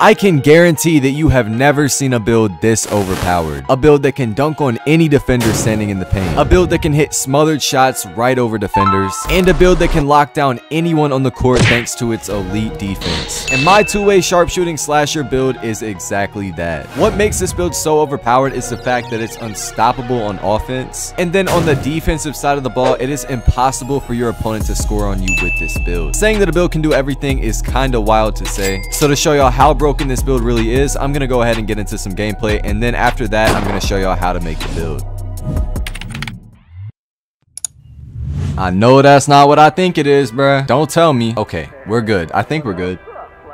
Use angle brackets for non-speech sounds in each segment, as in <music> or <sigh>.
I can guarantee that you have never seen a build this overpowered. A build that can dunk on any defender standing in the paint. A build that can hit smothered shots right over defenders. And a build that can lock down anyone on the court thanks to its elite defense. And my two-way sharpshooting slasher build is exactly that. What makes this build so overpowered is the fact that it's unstoppable on offense. And then on the defensive side of the ball, it is impossible for your opponent to score on you with this build. Saying that a build can do everything is kinda wild to say. So to show y'all how broken this build really is, I'm going to go ahead and get into some gameplay. And then after that, I'm going to show y'all how to make the build. I know that's not what I think it is, bruh. Don't tell me. Okay, we're good. I think we're good.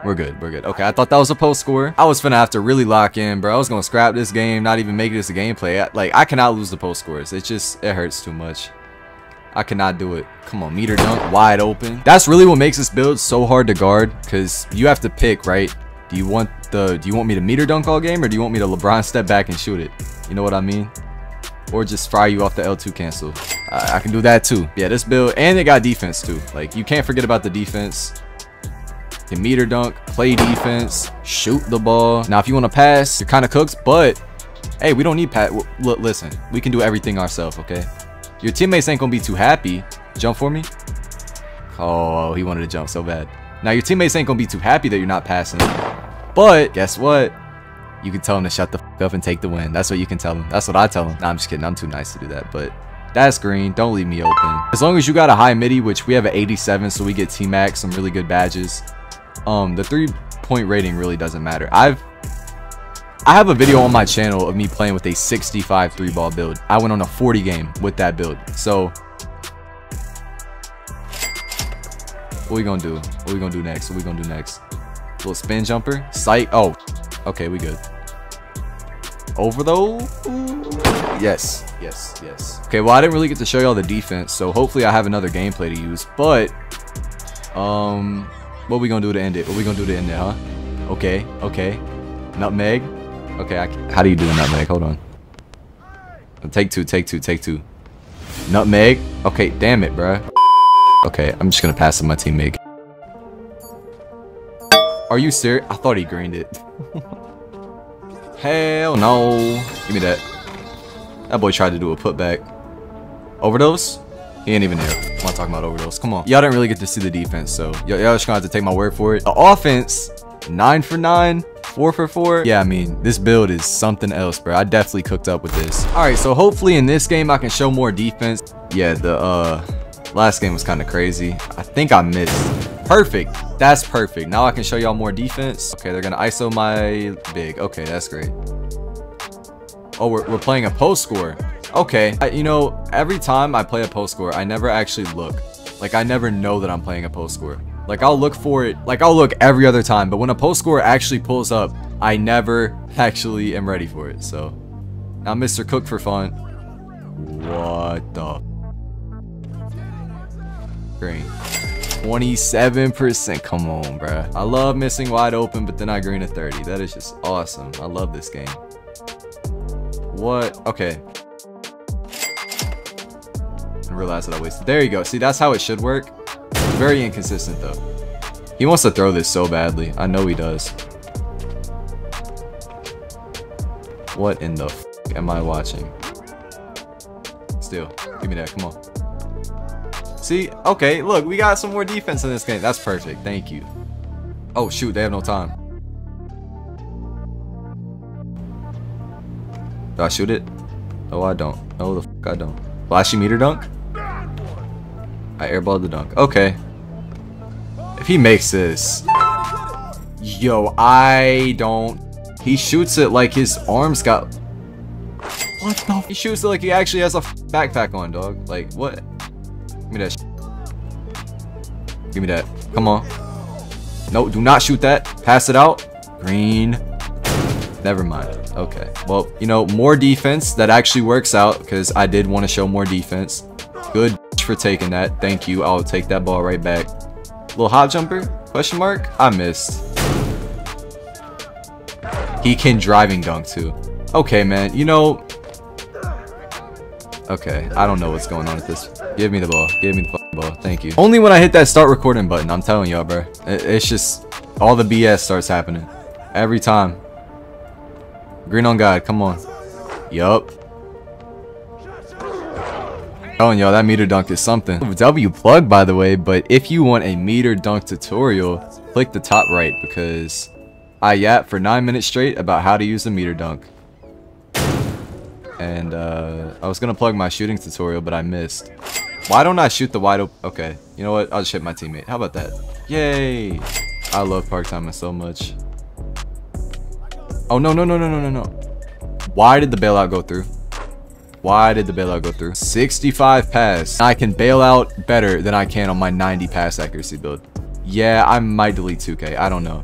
We're good. We're good. Okay, I thought that was a post score. I was finna have to really lock in, bro. I was gonna scrap this game, not even make this a gameplay. I, like, I cannot lose the post scores. It just, it hurts too much. I cannot do it. Come on, meter dunk, wide open. That's really what makes this build so hard to guard, because you have to pick, right? Do you want the do you want me to meter dunk all game or do you want me to LeBron step back and shoot it? You know what I mean? Or just fire you off the L2 cancel. I, I can do that too. Yeah, this build and it got defense too. Like you can't forget about the defense. Can meter dunk, play defense, shoot the ball. Now if you want to pass, you're kind of cooked, but hey, we don't need pat. Look, listen, we can do everything ourselves, okay? Your teammates ain't gonna be too happy. Jump for me. Oh, he wanted to jump so bad. Now your teammates ain't gonna be too happy that you're not passing. But guess what? You can tell them to shut the f up and take the win. That's what you can tell them. That's what I tell them. Nah, I'm just kidding. I'm too nice to do that. But that's green. Don't leave me open. As long as you got a high midi, which we have an 87, so we get T-Mac, some really good badges. Um, the three-point rating really doesn't matter. I've I have a video on my channel of me playing with a 65 three-ball build. I went on a 40 game with that build. So what we gonna do? What we gonna do next? What we gonna do next? Little spin jumper. Sight. Oh, okay, we good. Over though. Yes, yes, yes. Okay, well, I didn't really get to show y'all the defense, so hopefully I have another gameplay to use. But, um, what we gonna do to end it? What we gonna do to end it, huh? Okay, okay. Nutmeg. Okay, I, how do you do a nutmeg? Hold on. Take two, take two, take two. Nutmeg. Okay, damn it, bruh. Okay, I'm just gonna pass to my teammate. Are you serious? I thought he greened it. <laughs> Hell no. Give me that. That boy tried to do a putback. Overdose? He ain't even there. I'm not talking about overdose. Come on. Y'all didn't really get to see the defense, so y'all just gonna have to take my word for it. The offense, 9 for 9, 4 for 4. Yeah, I mean, this build is something else, bro. I definitely cooked up with this. Alright, so hopefully in this game I can show more defense. Yeah, the uh last game was kind of crazy. I think I missed. Perfect. That's perfect. Now I can show y'all more defense. Okay, they're going to ISO my big. Okay, that's great. Oh, we're, we're playing a post score. Okay. I, you know, every time I play a post score, I never actually look. Like, I never know that I'm playing a post score. Like, I'll look for it. Like, I'll look every other time. But when a post score actually pulls up, I never <laughs> actually am ready for it. So, now Mr. Cook for fun. What the? Green. 27%. Come on, bruh. I love missing wide open, but then I green a 30. That is just awesome. I love this game. What? Okay. I realized that I wasted. There you go. See, that's how it should work. Very inconsistent, though. He wants to throw this so badly. I know he does. What in the am I watching? Still, give me that. Come on. See? Okay, look, we got some more defense in this game. That's perfect. Thank you. Oh, shoot, they have no time. Do I shoot it? Oh, I don't. No, the fuck I don't. Flashy meter dunk? I airballed the dunk. Okay. If he makes this... Yo, I don't... He shoots it like his arms got... What the... He shoots it like he actually has a backpack on, dog. Like, what? Give me that. Give me that. Come on. No, do not shoot that. Pass it out. Green. Never mind. Okay. Well, you know, more defense. That actually works out because I did want to show more defense. Good <laughs> for taking that. Thank you. I'll take that ball right back. Little hop jumper? Question mark? I missed. He can driving dunk too. Okay, man. You know, Okay, I don't know what's going on with this. Give me the ball. Give me the ball. Thank you. Only when I hit that start recording button, I'm telling y'all, bro. It's just all the BS starts happening. Every time. Green on God, come on. Yup. Telling y'all that meter dunk is something. W plug by the way, but if you want a meter dunk tutorial, click the top right because I yap for 9 minutes straight about how to use a meter dunk. And uh, I was gonna plug my shooting tutorial, but I missed. Why don't I shoot the wide open? Okay, you know what? I'll just hit my teammate. How about that? Yay! I love park timing so much. Oh, no, no, no, no, no, no, no. Why did the bailout go through? Why did the bailout go through? 65 pass. I can bail out better than I can on my 90 pass accuracy build. Yeah, I might delete 2K. I don't know.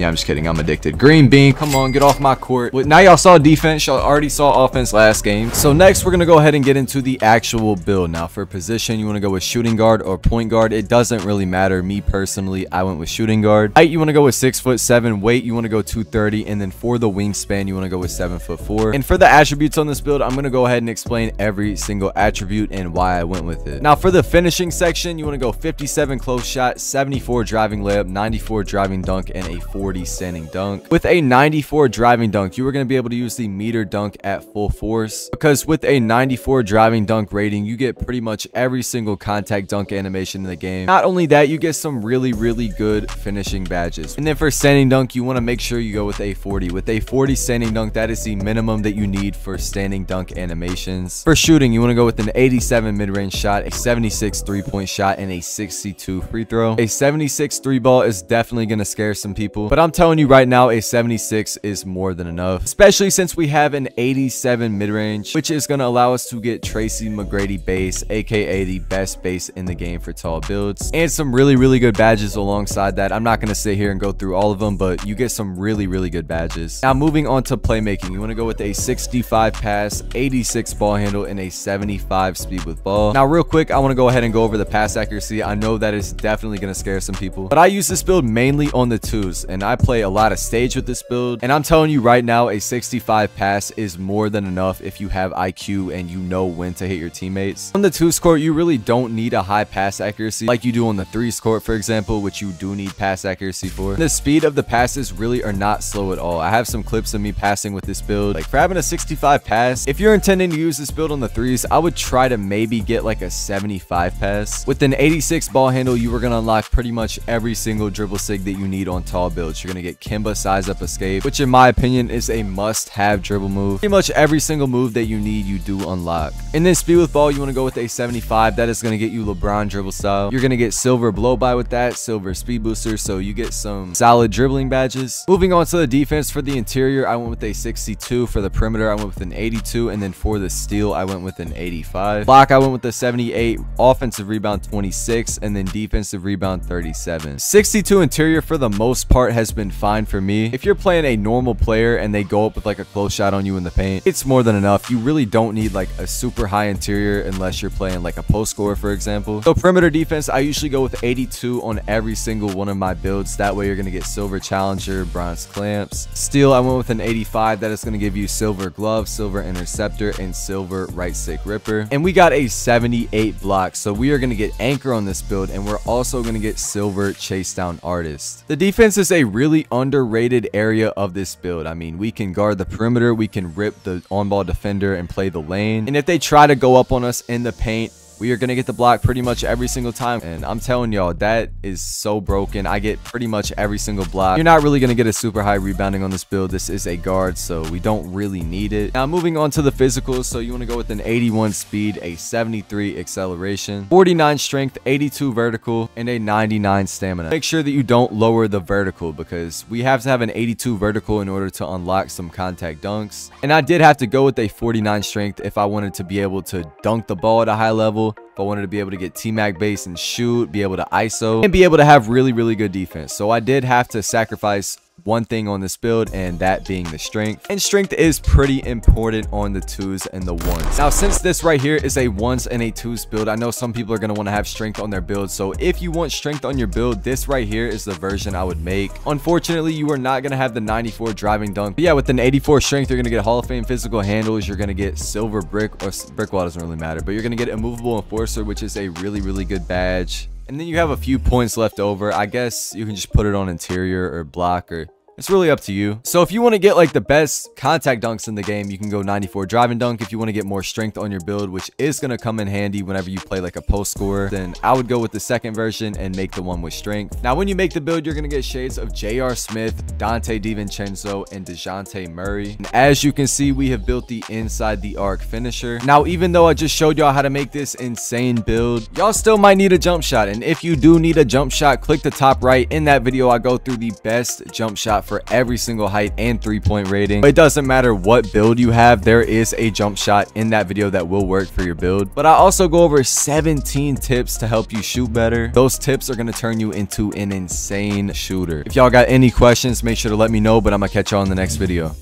Yeah, I'm just kidding. I'm addicted. Green bean, come on, get off my court. Now y'all saw defense. Y'all already saw offense last game. So next, we're going to go ahead and get into the actual build. Now, for position, you want to go with shooting guard or point guard. It doesn't really matter. Me personally, I went with shooting guard. Height, you want to go with 6 foot 7. Weight, you want to go 230. And then for the wingspan, you want to go with 7 foot 4. And for the attributes on this build, I'm going to go ahead and explain every single attribute and why I went with it. Now, for the finishing section, you want to go 57 close shot, 74 driving layup, 94 driving dunk, and a 40 standing dunk. With a 94 driving dunk, you are going to be able to use the meter dunk at full force because with a 94 driving dunk rating, you get pretty much every single contact dunk animation in the game. Not only that, you get some really, really good finishing badges. And then for standing dunk, you want to make sure you go with a 40. With a 40 standing dunk, that is the minimum that you need for standing dunk animations. For shooting, you want to go with an 87 mid-range shot, a 76 three-point shot, and a 62 free throw. A 76 three ball is definitely going to scare some people, but I'm telling you right now, a 76 is more than enough, especially since we have an 87 mid-range, which is going to allow us to get Tracy McGrady base, aka the best base in the game for tall builds, and some really, really good badges alongside that. I'm not going to sit here and go through all of them, but you get some really, really good badges. Now, moving on to playmaking, you want to go with a 65 pass, 86 ball handle, and a 75 speed with ball. Now, real quick, I want to go ahead and go over the pass accuracy. I know that is definitely going to scare some people, but I use this build mainly on the twos, and I play a lot of stage with this build. And I'm telling you right now, a 65 pass is more than enough if you have IQ and you know when to hit your teammates. On the twos court, you really don't need a high pass accuracy like you do on the threes court, for example, which you do need pass accuracy for. The speed of the passes really are not slow at all. I have some clips of me passing with this build. Like for having a 65 pass, if you're intending to use this build on the threes, I would try to maybe get like a 75 pass. With an 86 ball handle, you are going to unlock pretty much every single dribble sig that you need on tall builds. You're going to get Kemba size up escape, which in my opinion is a must-have dribble move. Pretty much every single move that you need, you do unlock. And then speed with ball, you want to go with a 75. That is going to get you LeBron dribble style. You're going to get silver blow by with that, silver speed booster, so you get some solid dribbling badges. Moving on to the defense for the interior, I went with a 62. For the perimeter, I went with an 82. And then for the steal, I went with an 85. Block, I went with a 78. Offensive rebound 26. And then defensive rebound 37. 62 interior for the most part has been fine for me. If you're playing a normal player and they go up with like a close shot on you in the paint, it's more than enough. You really don't need like a super high interior unless you're playing like a post scorer, for example. So perimeter defense, I usually go with 82 on every single one of my builds. That way you're going to get silver challenger, bronze clamps. Steel, I went with an 85. That is going to give you silver glove, silver interceptor, and silver right stick ripper. And we got a 78 block. So we are going to get anchor on this build and we're also going to get silver chase down artist. The defense is a really underrated area of this build. I mean, we can guard the perimeter, we can rip the on-ball defender and play the lane. And if they try to go up on us in the paint, we are going to get the block pretty much every single time. And I'm telling y'all, that is so broken. I get pretty much every single block. You're not really going to get a super high rebounding on this build. This is a guard, so we don't really need it. Now, moving on to the physicals. So you want to go with an 81 speed, a 73 acceleration, 49 strength, 82 vertical, and a 99 stamina. Make sure that you don't lower the vertical because we have to have an 82 vertical in order to unlock some contact dunks. And I did have to go with a 49 strength if I wanted to be able to dunk the ball at a high level if I wanted to be able to get T-Mac base and shoot, be able to ISO, and be able to have really, really good defense. So I did have to sacrifice one thing on this build and that being the strength. And strength is pretty important on the twos and the ones. Now since this right here is a ones and a twos build i know some people are want to have strength on their build. So if you want strength on your build this right here is the version i would make. Unfortunately you are not to have the 94 driving dunk. But yeah with an 84 strength you're to get hall of fame physical handles. You're to get silver brick or brick wall doesn't really matter but you're to get immovable enforcer which is a really really good badge and then you have a few points left over. I guess you can just put it on interior or block or It's really up to you. So if you want to get like the best contact dunks in the game, you can go 94 driving dunk. If you want to get more strength on your build, which is going to come in handy whenever you play like a post scorer, then I would go with the second version and make the one with strength. Now, when you make the build, you're going to get shades of J.R. Smith, Donte DiVincenzo, and DeJounte Murray. And as you can see, we have built the inside the arc finisher. Now, even though I just showed y'all how to make this insane build, y'all still might need a jump shot. And if you do need a jump shot, click the top right. In that video, I go through the best jump shot for every single height and three-point rating. It doesn't matter what build you have, there is a jump shot in that video that will work for your build. But I also go over 17 tips to help you shoot better. Those tips are going to turn you into an insane shooter. If y'all got any questions, make sure to let me know, but I'm to catch y'all in the next video.